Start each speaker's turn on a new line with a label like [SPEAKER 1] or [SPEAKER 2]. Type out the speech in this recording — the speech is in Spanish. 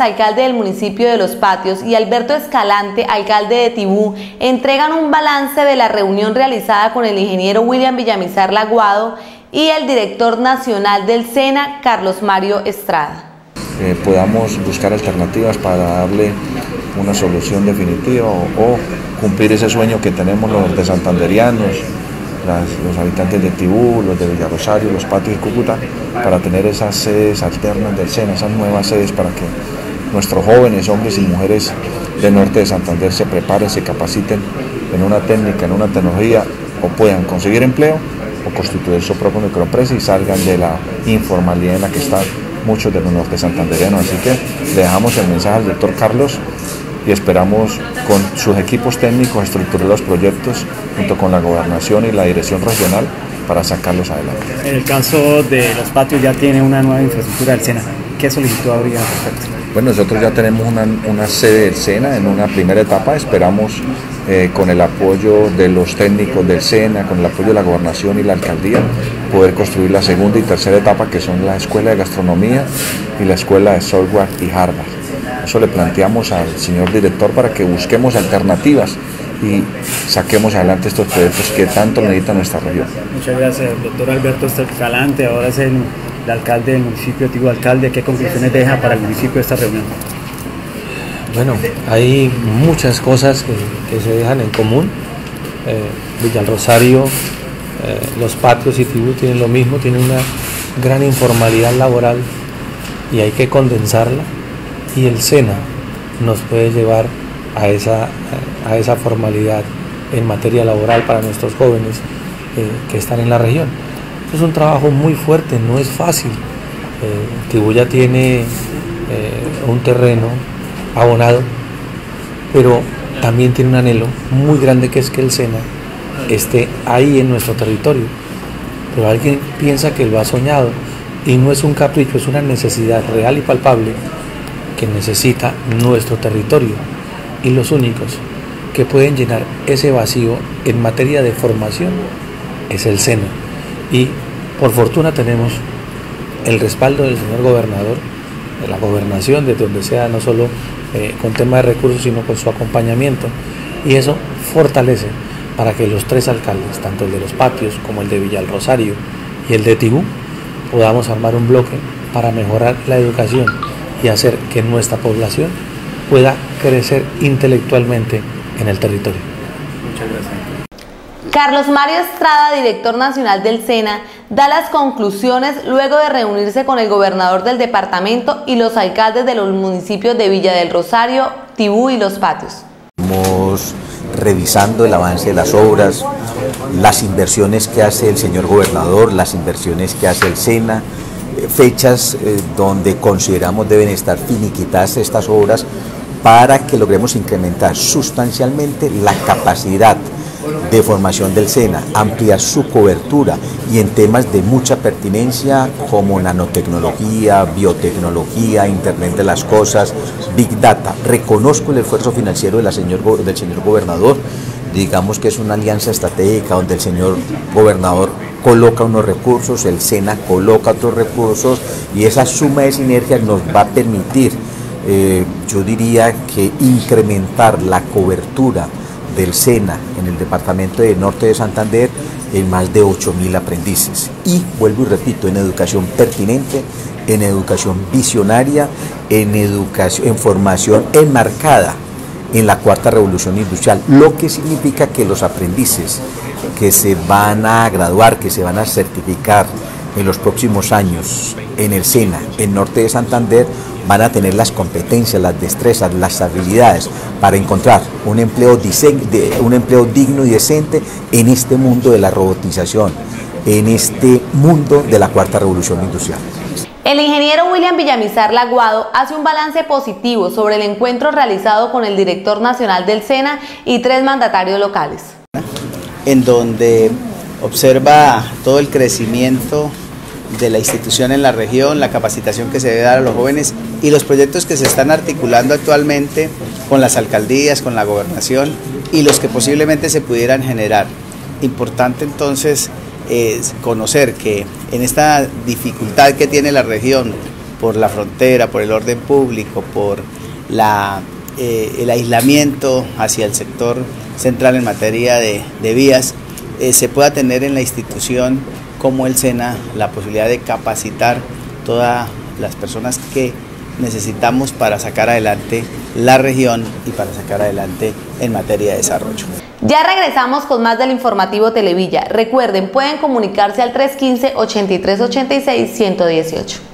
[SPEAKER 1] alcalde del municipio de Los Patios, y Alberto Escalante, alcalde de Tibú, entregan un balance de la reunión realizada con el ingeniero William Villamizar Laguado y el director nacional del SENA, Carlos Mario Estrada.
[SPEAKER 2] Podamos buscar alternativas para darle una solución definitiva o, cumplir ese sueño que tenemos los de santanderianos, los habitantes de Tibú, los de Villarosario, los patios de Cúcuta, para tener esas sedes alternas del SENA, esas nuevas sedes para que nuestros jóvenes, hombres y mujeres del norte de Santander se preparen, se capaciten en una técnica, en una tecnología o puedan conseguir empleo o constituir su propia microempresa y salgan de la informalidad en la que están muchos de los norte santanderianos. Así que le dejamos el mensaje al doctor Carlos y esperamos con sus equipos técnicos estructurar los proyectos junto con la gobernación y la dirección regional para sacarlos adelante.
[SPEAKER 3] En el caso de los patios ya tiene una nueva infraestructura del SENA. ¿Qué solicitud habría al respecto?
[SPEAKER 2] Bueno, nosotros ya tenemos una, sede del SENA en una primera etapa. Esperamos eh, con el apoyo de los técnicos del SENA, con el apoyo de la gobernación y la alcaldía, poder construir la segunda y tercera etapa que son la Escuela de Gastronomía y la Escuela de Software y Harvard. Eso le planteamos al señor director para que busquemos alternativas y saquemos adelante estos proyectos que tanto necesita nuestra región.
[SPEAKER 3] Muchas gracias, doctor Alberto Escalante. Ahora es el, alcalde del municipio, antiguo alcalde. ¿Qué conclusiones deja para el municipio esta reunión?
[SPEAKER 4] Bueno, hay muchas cosas que, se dejan en común. Eh, Villa Rosario, eh, los patios y Tibú tienen lo mismo, tienen una gran informalidad laboral y hay que condensarla y el SENA nos puede llevar a esa, a esa formalidad en materia laboral para nuestros jóvenes eh, que están en la región. Es un trabajo muy fuerte, no es fácil. Eh, Tibuya tiene eh, un terreno abonado, pero también tiene un anhelo muy grande que es que el SENA esté ahí en nuestro territorio. Pero alguien piensa que lo ha soñado y no es un capricho, es una necesidad real y palpable que necesita nuestro territorio y los únicos que pueden llenar ese vacío en materia de formación es el SENA. Y por fortuna tenemos el respaldo del señor gobernador, de la gobernación, de donde sea, no solo eh, con tema de recursos, sino con su acompañamiento. Y eso fortalece para que los tres alcaldes, tanto el de los patios como el de Villa Rosario y el de Tibú, podamos armar un bloque para mejorar la educación y hacer que nuestra población pueda crecer intelectualmente en el territorio.
[SPEAKER 1] Muchas gracias. Carlos Mario Estrada, director nacional del SENA, da las conclusiones luego de reunirse con el gobernador del departamento y los alcaldes de los municipios de Villa del Rosario, Tibú y Los Patios.
[SPEAKER 5] Estamos revisando el avance de las obras, las inversiones que hace el señor gobernador, las inversiones que hace el SENA, fechas eh, donde consideramos deben estar finiquitadas estas obras para que logremos incrementar sustancialmente la capacidad de formación del SENA, ampliar su cobertura y en temas de mucha pertinencia como nanotecnología, biotecnología, Internet de las Cosas, Big Data. Reconozco el esfuerzo financiero del señor gobernador, digamos que es una alianza estratégica donde el señor gobernador coloca unos recursos, el SENA coloca otros recursos y esa suma de sinergias nos va a permitir, eh, yo diría que incrementar la cobertura del SENA en el departamento de Norte de Santander en más de 8.000 aprendices. Y vuelvo y repito, en educación pertinente, en educación visionaria, en, educación, en formación enmarcada en la cuarta revolución industrial, lo que significa que los aprendices que se van a graduar, que se van a certificar en los próximos años en el SENA, en Norte de Santander, van a tener las competencias, las destrezas, las habilidades para encontrar un empleo, un empleo digno y decente en este mundo de la robotización, en este mundo de la cuarta revolución industrial.
[SPEAKER 1] El ingeniero William Villamizar Laguado hace un balance positivo sobre el encuentro realizado con el director nacional del SENA y tres mandatarios locales.
[SPEAKER 6] En donde observa todo el crecimiento de la institución en la región, la capacitación que se debe dar a los jóvenes y los proyectos que se están articulando actualmente con las alcaldías, con la gobernación y los que posiblemente se pudieran generar. Importante entonces es conocer que en esta dificultad que tiene la región por la frontera, por el orden público, por eh, el aislamiento hacia el sector central en materia de, vías, eh, se pueda tener en la institución como el SENA la posibilidad de capacitar todas las personas que necesitamos para sacar adelante la región y para sacar adelante en materia de desarrollo.
[SPEAKER 1] Ya regresamos con más del informativo Televilla. Recuerden, pueden comunicarse al 315-8386-118.